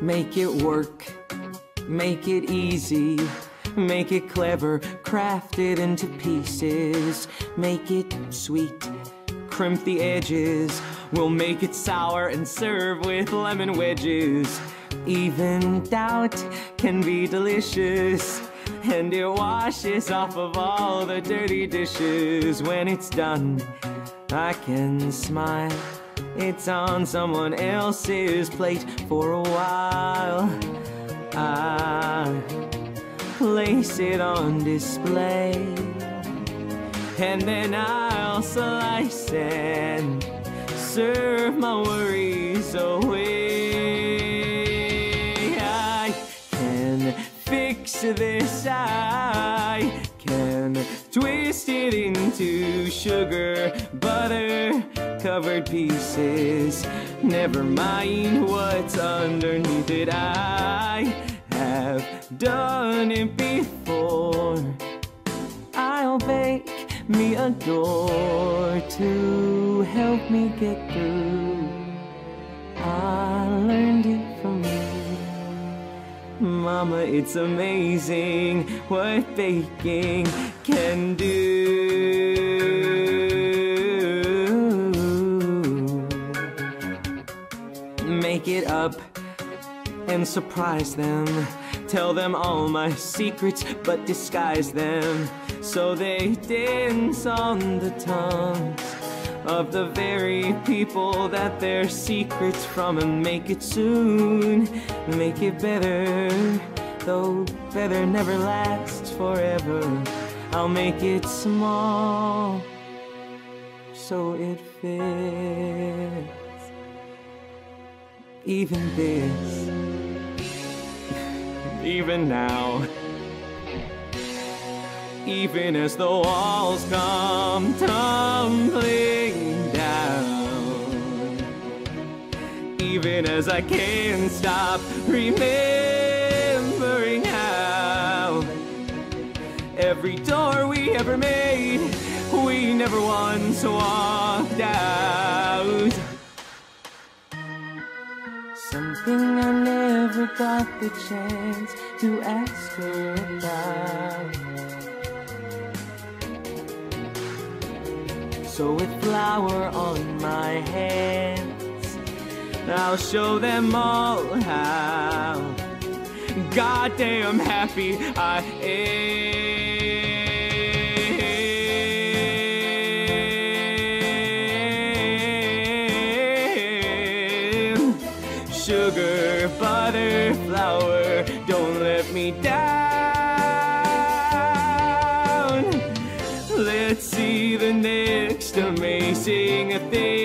Make it work, make it easy, make it clever, craft it into pieces, make it sweet, crimp the edges. We'll make it sour and serve with lemon wedges. Even doubt can be delicious. And it washes off of all the dirty dishes when it's done. I can smile. It's on someone else's plate for a while. I place it on display. And then I'll slice and serve my worries away. I can fix this, I twist it into sugar, butter covered pieces. Never mind what's underneath it, I have done it before. I'll bake me a door to help me get through. It's amazing what baking can do. Make it up and surprise them. Tell them all my secrets, but disguise them so they dance on the tongues of the very people that they're secrets from and make it soon, make it better. Though better never lasts forever, I'll make it small so it fits. Even this even now. Even as the walls come tumbling As I can't stop remembering how. Every door we ever made, we never once walked out. Something I never got the chance to ask her about. So with flour on my hands, I'll show them all how goddamn happy I am. Sugar, butter, flour, don't let me down. Let's see the next amazing thing.